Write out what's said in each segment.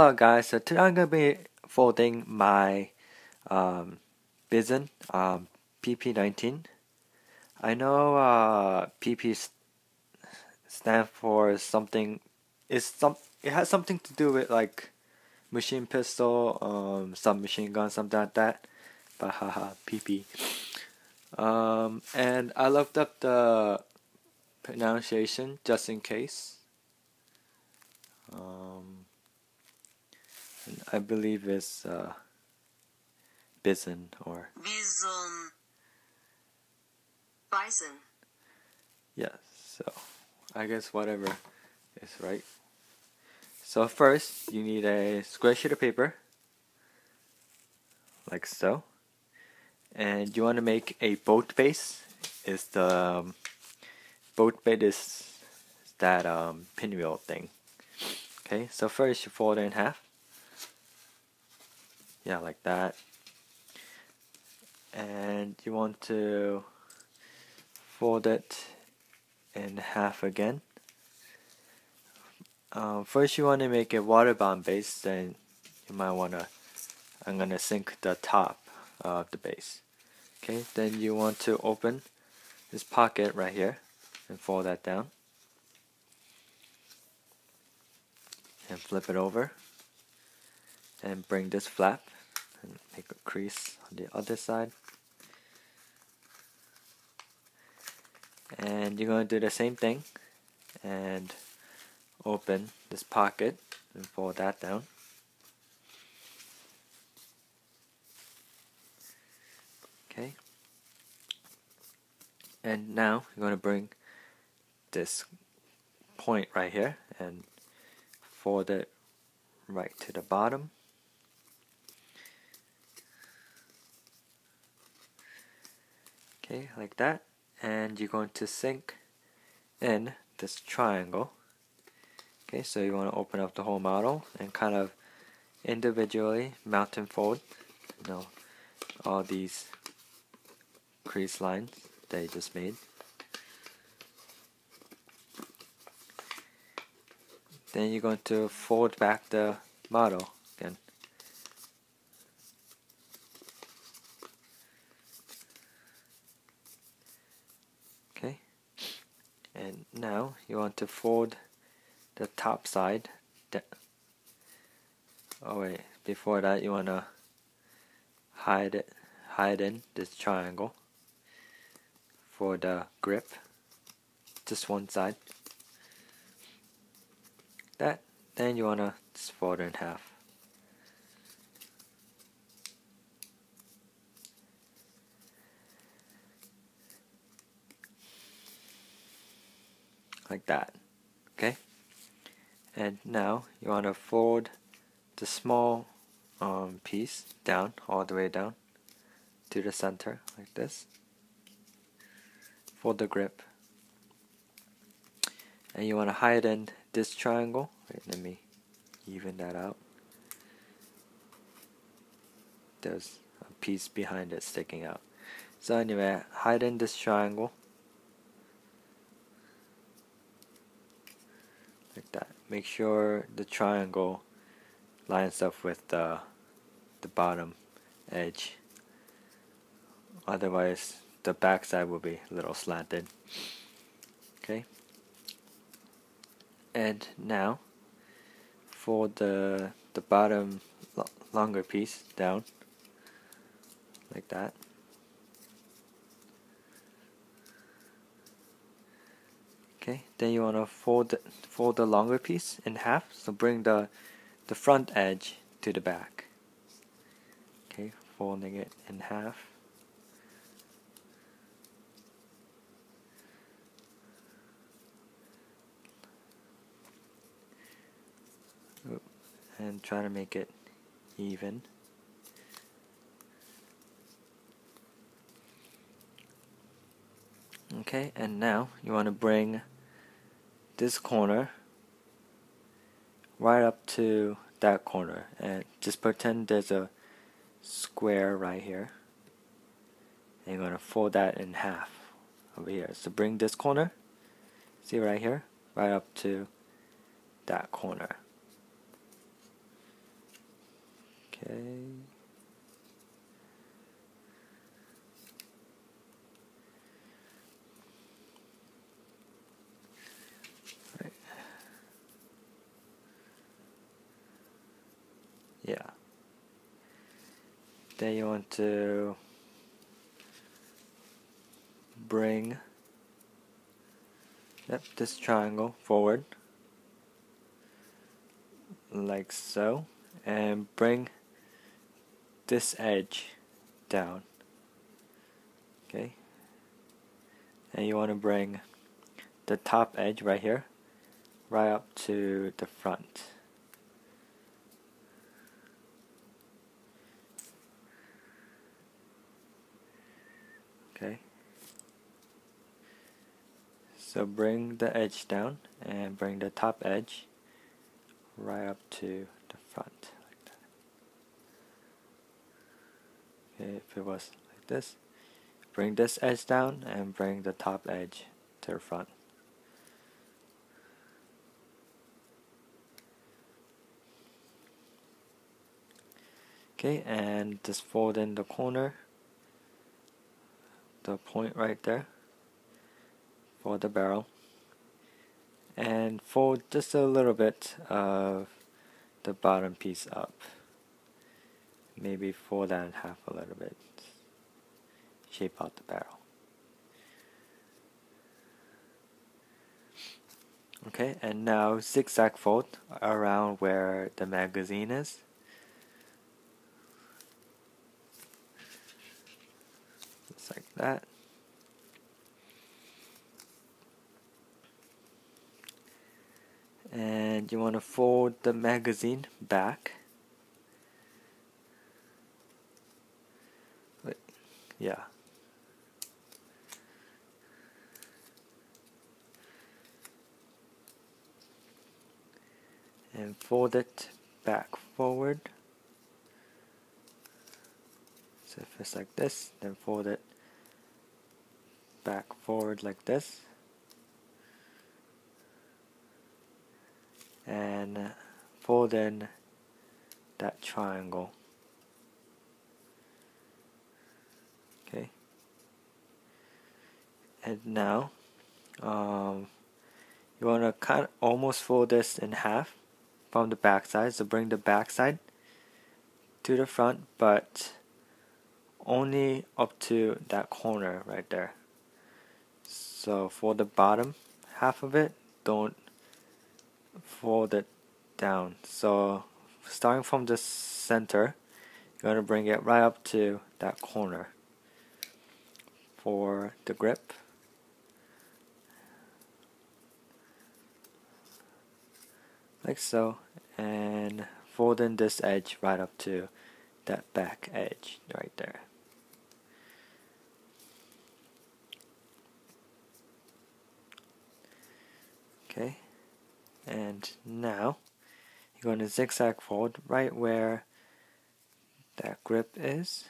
Hello guys, so today I'm going to be folding my um, Bizon um, PP19. I know uh, PP stand for something, is some it has something to do with like machine pistol, um, submachine gun, something like that. But haha, PP. Um, and I looked up the pronunciation just in case. Um, I believe it's uh, bison or Bison. Bison. yeah. So I guess whatever is right. So first you need a square sheet of paper, like so, and you want to make a boat base. Is the um, boat base is that um, pinwheel thing. Okay, so first you fold it in half. Yeah, like that. And you want to fold it in half again. Um, first you want to make a water bomb base, then you might want to, I'm going to sink the top of the base. Okay, then you want to open this pocket right here and fold that down. And flip it over and bring this flap and make a crease on the other side. And you're going to do the same thing and open this pocket and fold that down. Okay. And now you're going to bring this point right here and fold it right to the bottom. Okay, like that. And you're going to sink in this triangle. Okay, so you want to open up the whole model and kind of individually mount and fold you know, all these crease lines that you just made. Then you're going to fold back the model again. Okay, and now you want to fold the top side. Oh wait, before that you want to hide it, hide in this triangle for the grip. Just one side. That then you want to fold it in half. Like that. Okay? And now you want to fold the small um, piece down, all the way down to the center, like this. Fold the grip. And you want to hide in this triangle. Wait, let me even that out. There's a piece behind it sticking out. So anyway, hide in this triangle. Like that. Make sure the triangle lines up with the, the bottom edge. Otherwise, the back side will be a little slanted. Okay. And now, fold the the bottom longer piece down, like that. Okay, then you want to fold fold the longer piece in half. So bring the the front edge to the back. Okay, folding it in half. and try to make it even. Okay, and now you want to bring this corner right up to that corner. And just pretend there's a square right here. And you're to fold that in half over here. So bring this corner. See right here? Right up to that corner. Okay. Right. Yeah. Then you want to bring yep, this triangle forward like so and bring this edge down okay? And you want to bring the top edge right here right up to the front okay so bring the edge down and bring the top edge right up to the front like that. Okay, if it was like this, bring this edge down and bring the top edge to the front. Okay, and just fold in the corner, the point right there for the barrel. And fold just a little bit of the bottom piece up. Maybe fold that in half a little bit. Shape out the barrel. Okay and now zigzag fold around where the magazine is just like that. And you want to fold the magazine back. Wait, yeah. And fold it back forward. So it's like this then fold it back forward like this and fold in that triangle. Okay. And now, um, you want to cut almost fold this in half from the back side. So bring the back side to the front, but only up to that corner right there. So for the bottom half of it, don't fold it down. So starting from the center, you're going to bring it right up to that corner for the grip. Like so, and fold in this edge right up to that back edge right there. Okay. And now you're going to zigzag fold right where that grip is.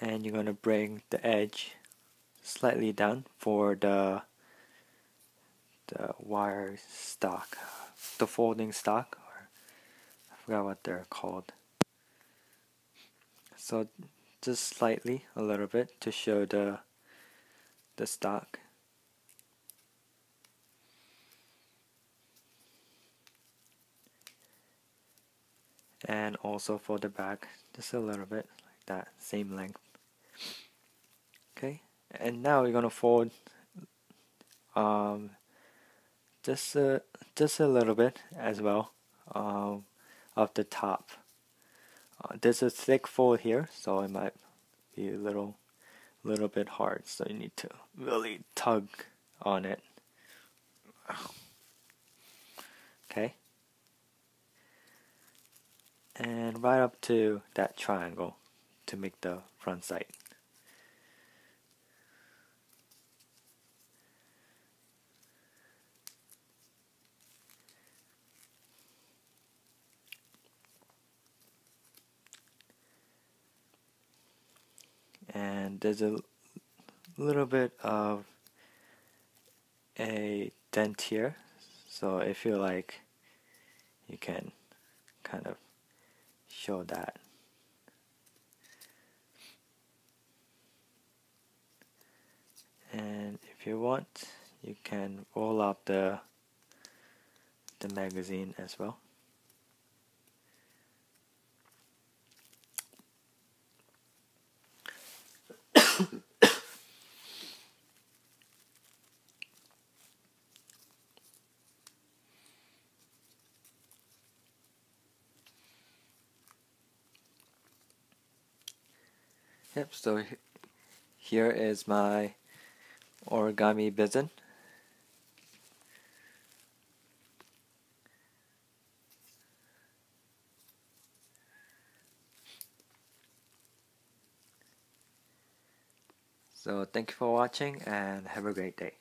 And you're going to bring the edge slightly down for the the wire stock the folding stock or I forgot what they're called. So just slightly a little bit to show the the stock and also for the back just a little bit like that same length. Okay and now we're gonna fold um, just a, just a little bit as well um, of the top. Uh, there's a thick fold here so it might be a little little bit hard so you need to really tug on it. Okay and right up to that triangle to make the front sight. And there's a little bit of a dent here, so if you like, you can kind of show that. And if you want, you can roll up the the magazine as well. So here is my origami bizon. So thank you for watching and have a great day.